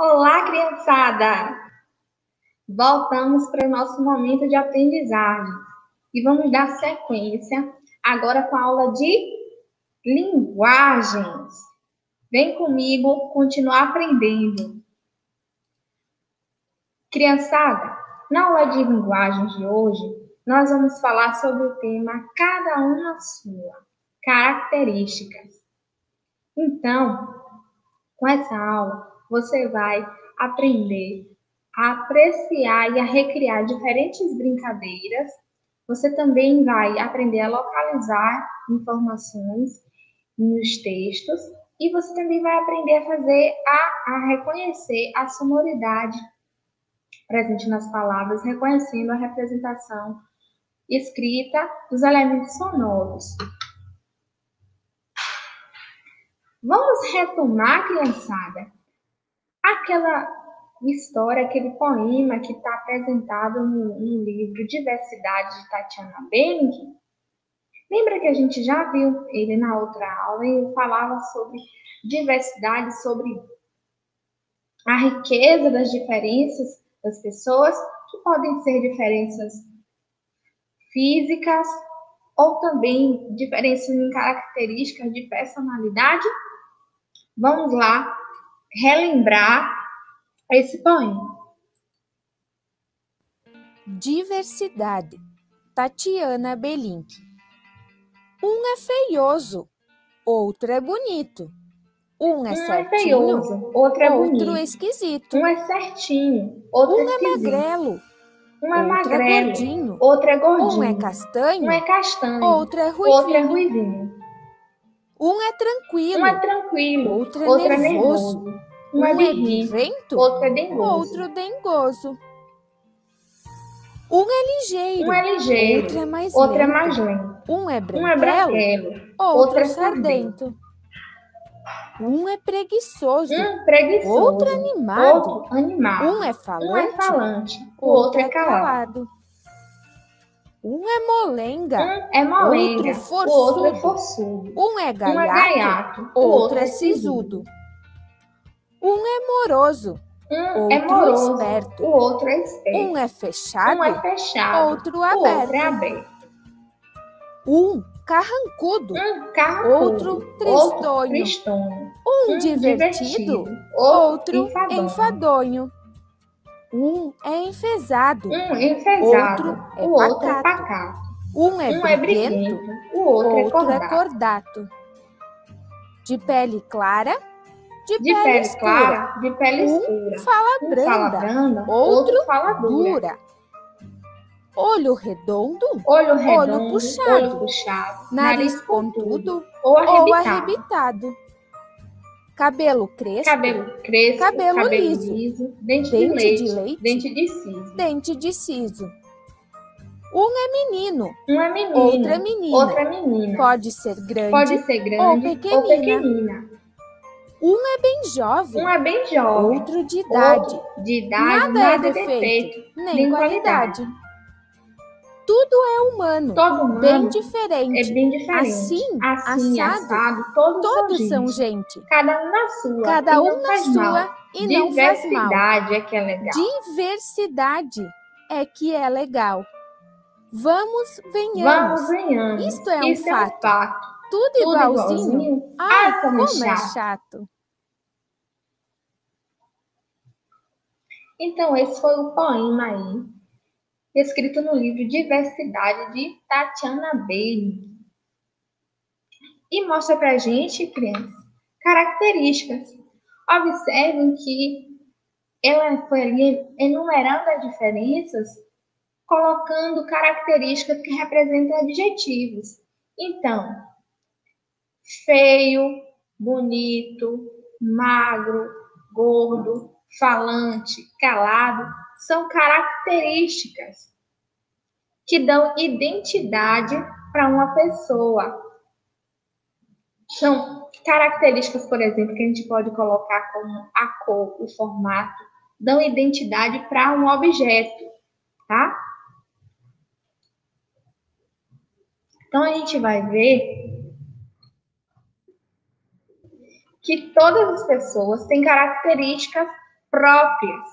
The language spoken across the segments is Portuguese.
Olá, criançada! Voltamos para o nosso momento de aprendizagem e vamos dar sequência agora com a aula de linguagens. Vem comigo continuar aprendendo. Criançada, na aula de linguagens de hoje, nós vamos falar sobre o tema Cada uma sua, características. Então, com essa aula, você vai aprender a apreciar e a recriar diferentes brincadeiras. Você também vai aprender a localizar informações nos textos e você também vai aprender a fazer a, a reconhecer a sonoridade presente nas palavras, reconhecendo a representação escrita dos elementos sonoros. Vamos retomar, criançada, aquela história, aquele poema que está apresentado no, no, livro Diversidade de Tatiana Benning. Lembra que a gente já viu ele na outra aula e falava sobre diversidade, sobre a riqueza das diferenças das pessoas, que podem ser diferenças físicas ou também diferenças em características de personalidade. Vamos lá relembrar esse poema. Diversidade, Tatiana Belink. Um é feioso, outro é bonito. Um é um certinho, é feioso, outro é outro bonito. esquisito. Um é certinho, outro um é esquisito. é magrelo, um é magrelo, é gordinho. outro é gordinho. Um é castanho, um é castanho, outro é ruivinho. outro é ruivinho. Um é tranquilo, um é tranquilo, outro é outro nervoso. É nervoso. Um, um é é birrento, birrento, outro é dengoso. outro dengoso. Um é ligeiro, Um é ligeiro, outro é mais outro é lento. mais lento. Um é Um é branquelo, outro outro é é sardento. Um é preguiçoso, um preguiçoso, outro animado. outro animado. Um é Um é falante, falante, o outro é calado. calado. Um é molenga, Um é molenga, Outro o outro é forçudo. forçudo. um é Um é gaiato, gaiato, o outro é sisudo. Um é moroso, Um é outro moroso, esperto. o outro é esperto. um é fechado, Um é fechado, outro o outro é aberto. aberto. Um carrancudo, Um carro Outro tristonho. tristonho. um Um divertido, outro outro enfadonho. enfadonho. Um é enfesado, Um enfesado, Outro é o outro é pacato. pacato. um é Um é briguento, o outro, é outro é cordato. cordato. De pele clara, de, De pele, pele escura. clara, de pele Um escura. Fala Um branda, fala branda, outro outro fala dura. dura. Olho redondo, Olho redondo, puxado. olho puxado, nariz pontudo ou ou arrebitado. arrebitado. Cabelo crespo, Cabelo crespo, Cabelo cabelo, liso. liso, dente, Dente de, leite, de leite. dente de siso. dente de siso. Um é menino, Um é menino, outro é menina. outra é menina. Pode ser grande, Pode ser grande ou pequenina. pequenina. Um é bem jovem, Um é bem jovem, outro de idade. outro de idade, Nada, é defeito, nem, nem qualidade. Tudo é humano, Todo mundo bem é diferente. bem diferente. Assim, assim assado, assado, todos, Todos são gente. gente, Cada um na sua. cada um na sua mal. e não faz mal. Diversidade é que é legal. Diversidade é que é legal. Vamos, venhamos. Vamos ganhando. Isto é um Isso fato. É um fato. Tudo Tudo igualzinho. igualzinho. Ai, como é como é chato. chato. Então, esse foi o poema aí, escrito no livro Diversidade de Tatiana Bailey. E mostra pra gente, crianças, características. Observem que ela foi ali enumerando as diferenças, colocando características que representam adjetivos. Então, feio, bonito, magro, gordo, falante, calado, são características que dão identidade para uma pessoa. São características, por exemplo, que a gente pode colocar como a cor, o formato, dão identidade para um objeto, tá? Então a gente vai ver que todas as pessoas têm características próprias.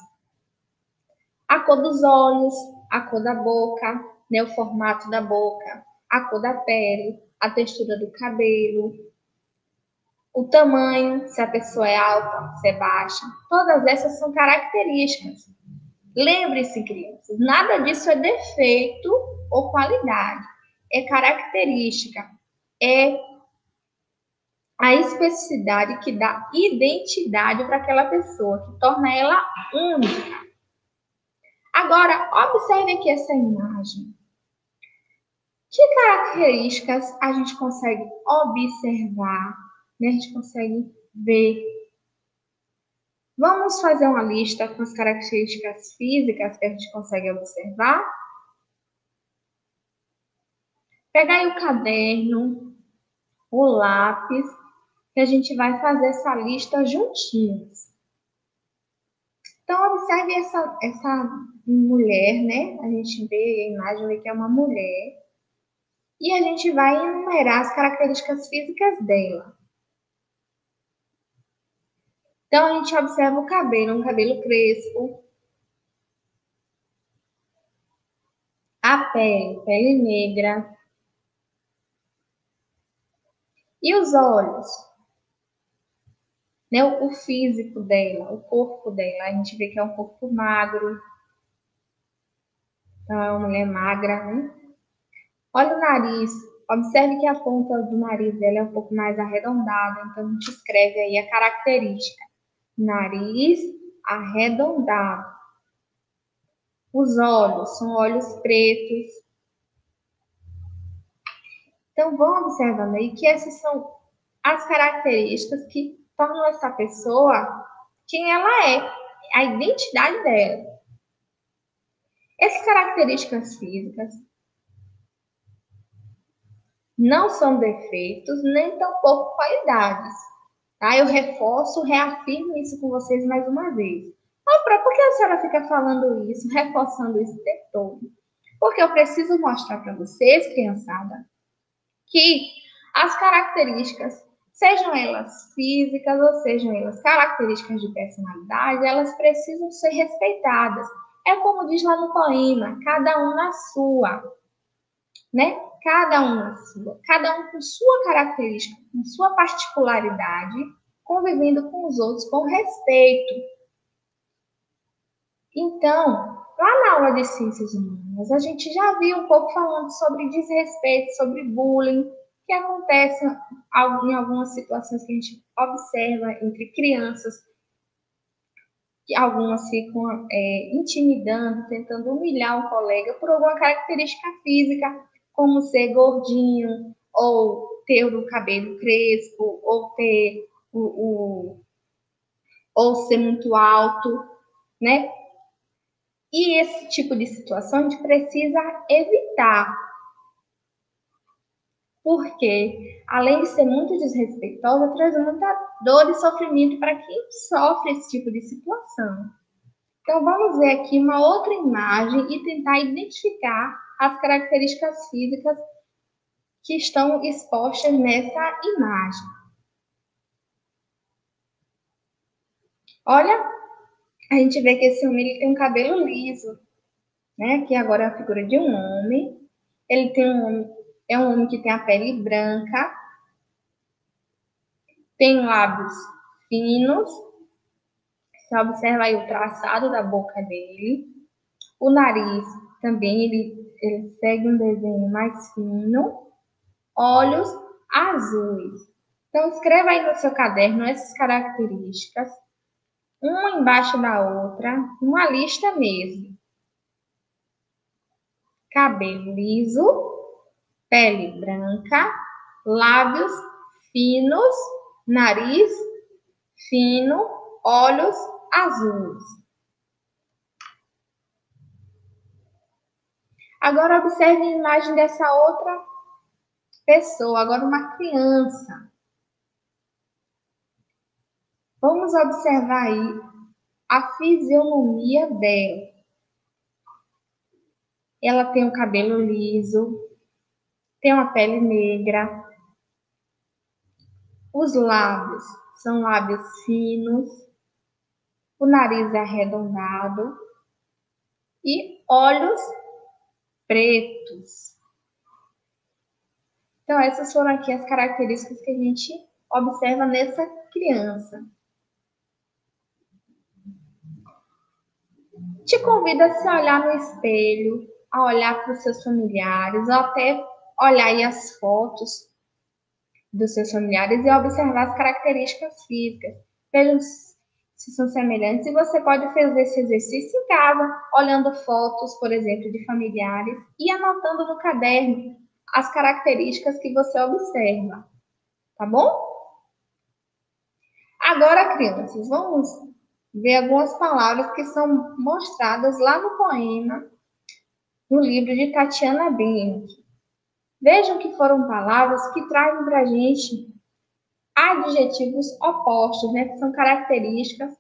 A cor dos olhos, a cor da boca, né, o formato da boca, a cor da pele, a textura do cabelo, o tamanho, se a pessoa é alta, se é baixa. Todas essas são características. Lembre-se, crianças, nada disso é defeito ou qualidade. É característica. É a especificidade que dá identidade para aquela pessoa, que torna ela única. Agora, observe aqui essa imagem. Que características a gente consegue observar, né? a gente consegue ver? Vamos fazer uma lista com as características físicas que a gente consegue observar? Pegar aí o caderno, o lápis que a gente vai fazer essa lista juntinhos. Então, observe essa, essa mulher, né? A gente vê a imagem que é uma mulher. E a gente vai enumerar as características físicas dela. Então, a gente observa o cabelo, um cabelo crespo. A pele, pele negra. E os olhos? Né, o físico dela, o corpo dela. A gente vê que é um corpo magro. Então, é uma mulher magra, né? Olha o nariz. Observe que a ponta do nariz dela é um pouco mais arredondada. Então, a gente escreve aí a característica. Nariz arredondado. Os olhos são olhos pretos. Então, vão observando aí que essas são as características que tornam essa pessoa quem ela é, a identidade dela. Essas características físicas não são defeitos, nem tampouco qualidades. Tá? Eu reforço, reafirmo isso com vocês mais uma vez. Oh, por que a senhora fica falando isso, reforçando isso o tempo todo? Porque eu preciso mostrar para vocês, criançada, que as características sejam elas físicas ou sejam elas características de personalidade, elas precisam ser respeitadas. É como diz lá no poema, cada um na sua, né? Cada um na sua, cada um com sua característica, com sua particularidade, convivendo com os outros com respeito. Então, lá na aula de ciências humanas, a gente já viu um pouco falando sobre desrespeito, sobre bullying, que acontece em algumas situações que a gente observa entre crianças, que algumas ficam é, intimidando, tentando humilhar um colega por alguma característica física, como ser gordinho, ou ter o cabelo crespo, ou ter o, o ou ser muito alto, né? E esse tipo de situação a gente precisa evitar, porque, além de ser muito desrespeitosa, traz muita dor e sofrimento para quem sofre esse tipo de situação. Então, vamos ver aqui uma outra imagem e tentar identificar as características físicas que estão expostas nessa imagem. Olha, a gente vê que esse homem tem um cabelo liso, né? Que agora é a figura de um homem. Ele tem um é um homem que tem a pele branca, tem lábios finos. Você observa aí o traçado da boca dele. O nariz também ele, ele segue um desenho mais fino. Olhos azuis. Então, escreva aí no seu caderno essas características, uma embaixo da outra, uma lista mesmo. Cabelo liso, pele branca, lábios finos, nariz fino, olhos azuis. Agora observe a imagem dessa outra pessoa, agora uma criança. Vamos observar aí a fisionomia dela. Ela tem o cabelo liso, tem uma pele negra. Os lábios são lábios finos. o nariz é arredondado e olhos pretos. Então, essas foram aqui as características que a gente observa nessa criança. Te convido a se olhar no espelho, a olhar para os seus familiares, ou até olhar aí as fotos dos seus familiares e observar as características físicas. Vejam se são semelhantes e você pode fazer esse exercício em casa, olhando fotos, por exemplo, de familiares e anotando no caderno as características que você observa. Tá bom? Agora, crianças, vamos ver algumas palavras que são mostradas lá no poema, no livro de Tatiana Benck. Vejam que foram palavras que trazem para a gente adjetivos opostos, né? Que são características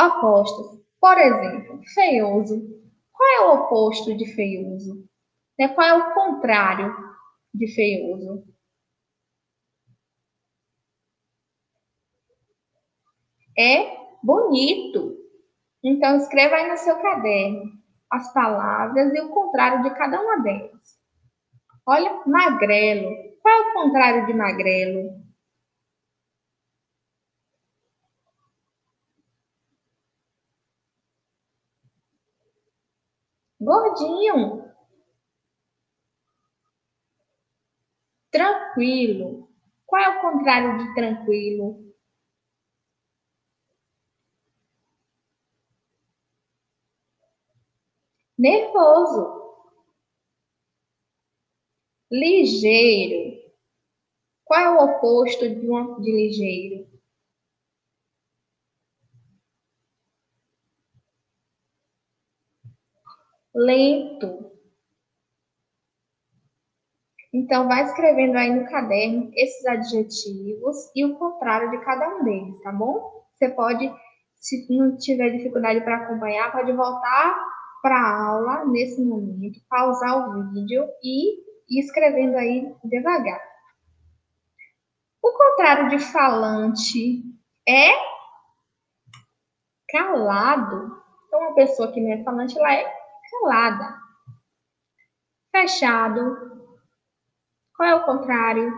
opostas. Por exemplo, feioso. Qual é o oposto de feioso? Né? Qual é o contrário de feioso? É bonito. Então, escreva aí no seu caderno as palavras e o contrário de cada uma delas. Olha, magrelo. Qual é o contrário de magrelo? Gordinho. Tranquilo. Qual é o contrário de tranquilo? Nervoso ligeiro. Qual é o oposto de, uma, de ligeiro? Lento. Então, vai escrevendo aí no caderno esses adjetivos e o contrário de cada um deles, tá bom? Você pode, se não tiver dificuldade para acompanhar, pode voltar para a aula nesse momento, pausar o vídeo e e escrevendo aí devagar. O contrário de falante é calado. Então, uma pessoa que não é falante, ela é calada. Fechado. Qual é o contrário?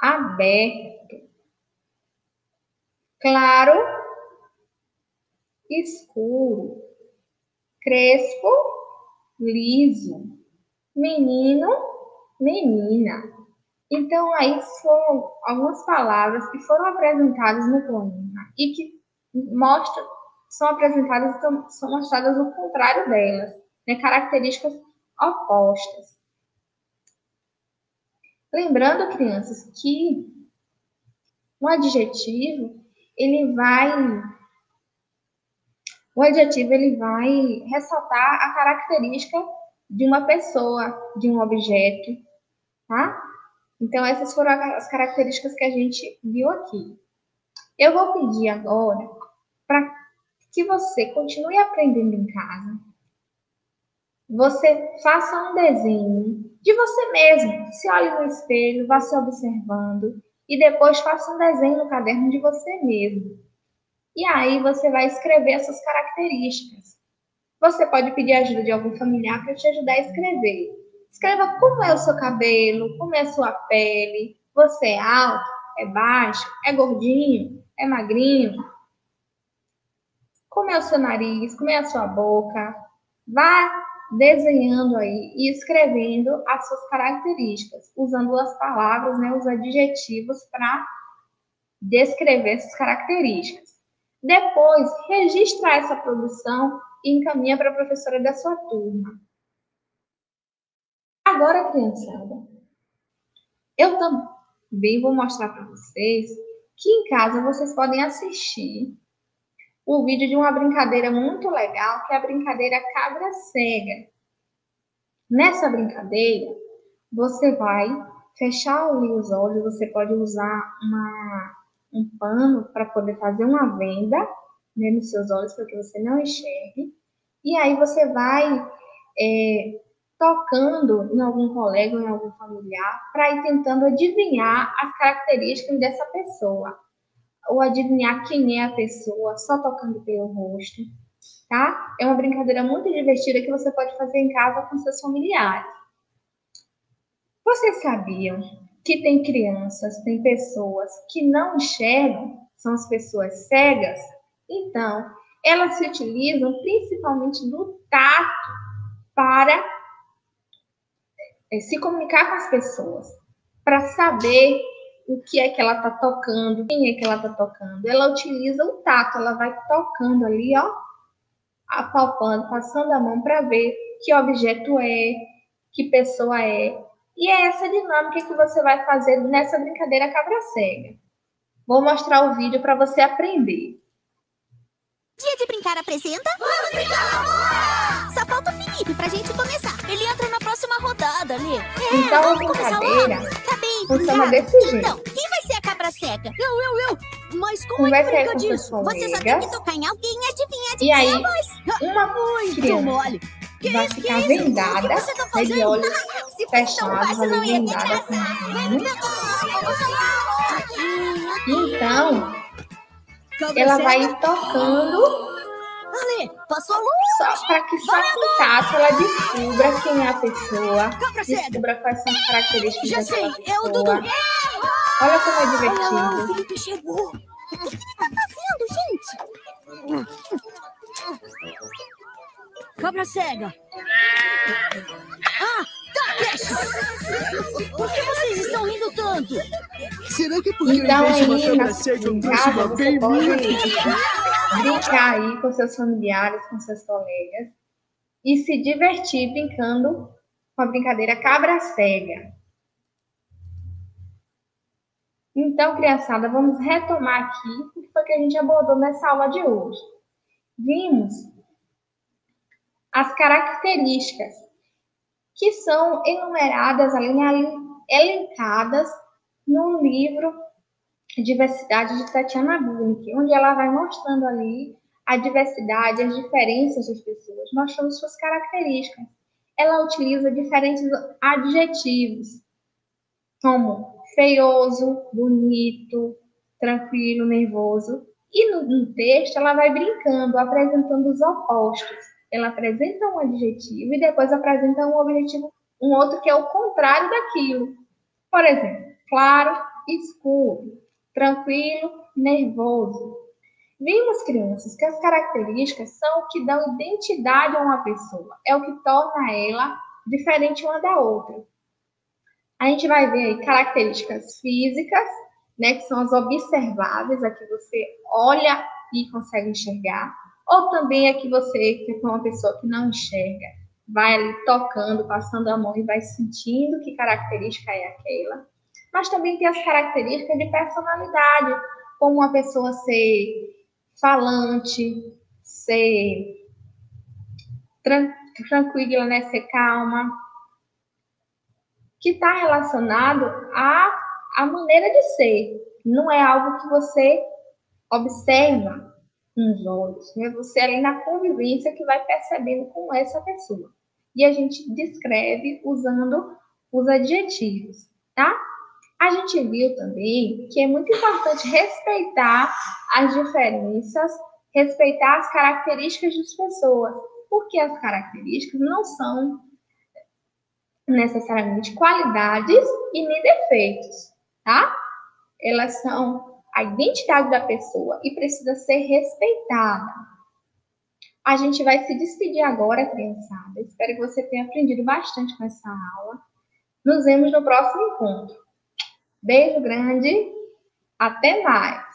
Aberto. Claro. Escuro. Crespo liso, menino, menina. Então, aí foram algumas palavras que foram apresentadas no poema e que mostram, são apresentadas, são mostradas o contrário delas, né? características opostas. Lembrando, crianças, que um adjetivo ele vai o adjetivo ele vai ressaltar a característica de uma pessoa, de um objeto, tá? Então, essas foram as características que a gente viu aqui. Eu vou pedir agora para que você continue aprendendo em casa. Você faça um desenho de você mesmo. Se olhe no espelho, vá se observando e depois faça um desenho no caderno de você mesmo. E aí você vai escrever essas características. Você pode pedir ajuda de algum familiar para te ajudar a escrever. Escreva como é o seu cabelo, como é a sua pele, você é alto, é baixo, é gordinho, é magrinho. Como é o seu nariz, como é a sua boca. Vá desenhando aí e escrevendo as suas características, usando as palavras, né, os adjetivos para descrever essas características. Depois, registra essa produção e encaminha para a professora da sua turma. Agora, criançada, eu também vou mostrar para vocês que em casa vocês podem assistir o vídeo de uma brincadeira muito legal, que é a brincadeira cabra cega. Nessa brincadeira, você vai fechar os olhos, você pode usar uma um pano para poder fazer uma venda né, nos seus olhos para que você não enxergue. E aí você vai é, tocando em algum colega em algum familiar para ir tentando adivinhar as características dessa pessoa. Ou adivinhar quem é a pessoa só tocando pelo rosto, tá? É uma brincadeira muito divertida que você pode fazer em casa com seus familiares. Vocês sabiam que tem crianças, tem pessoas que não enxergam, são as pessoas cegas? Então, elas se utilizam principalmente do tato para é, se comunicar com as pessoas, para saber o que é que ela está tocando, quem é que ela está tocando. Ela utiliza o tato, ela vai tocando ali, ó, apalpando, passando a mão para ver que objeto é, que pessoa é. E é essa dinâmica que você vai fazer nessa brincadeira cabra cega. Vou mostrar o vídeo para você aprender. Dia de brincar apresenta? Vamos brincar! Só falta o Felipe pra gente começar. Ele entra na próxima rodada, ali. É, então a brincadeira tá bem, funciona desse jeito. Então, quem vai ser a cabra cega? Eu, eu, eu. Mas como um é que brinca disso? Você só tem que tocar em alguém e adivinhar de E aí, a voz. uma Muito criança mole. Que vai que ficar isso? vendada, né, de olhos fechados, ali não ia ter vendada com lá. Então, ela vai tocando Ali, passou longe. só para que só com tato ela descubra quem é a pessoa, descubra quais são as características Já sei, é o. Dudu. Olha como é Olha lá, o divertido. Felipe chegou. O que ele tá fazendo, gente? Cabra cega. Ah, tá, Cash. Por que vocês estão rindo tanto? Será que é porque Então ao invés de uma cabra cega eu trouxe uma brincar aí com seus familiares, com seus colegas e se divertir brincando com a brincadeira cabra cega. Então, criançada, vamos retomar aqui o que foi que a gente abordou nessa aula de hoje. Vimos as características que são enumeradas elencadas no livro Diversidade de Tatiana Bunick, onde ela vai mostrando ali a diversidade, as diferenças das pessoas, mostrando suas características. Ela utiliza diferentes adjetivos, como feioso, bonito, tranquilo, nervoso. E no, no texto ela vai brincando, apresentando os opostos. Ela apresenta um adjetivo e depois apresenta um objetivo, um outro que é o contrário daquilo. Por exemplo, claro, escuro, tranquilo, nervoso. Vimos, crianças, que as características são o que dão identidade a uma pessoa, é o que torna ela diferente uma da outra. A gente vai ver aí características físicas, né, que são as observáveis, a que você olha e consegue enxergar, ou também a que você, que é uma pessoa que não enxerga, vai ali tocando, passando a mão e vai sentindo que característica é aquela. Mas também tem as características de personalidade, como uma pessoa ser falante, ser tran tranquila, né, ser calma, que está relacionado à, à maneira de ser. Não é algo que você observa os olhos, né? Você ali na convivência que vai percebendo com essa pessoa. E a gente descreve usando os adjetivos, tá? A gente viu também que é muito importante respeitar as diferenças, respeitar as características das pessoas, porque as características não são necessariamente qualidades e nem defeitos, tá? Elas são a identidade da pessoa e precisa ser respeitada. A gente vai se despedir agora, criançada. Espero que você tenha aprendido bastante com essa aula. Nos vemos no próximo encontro. Beijo grande, até mais!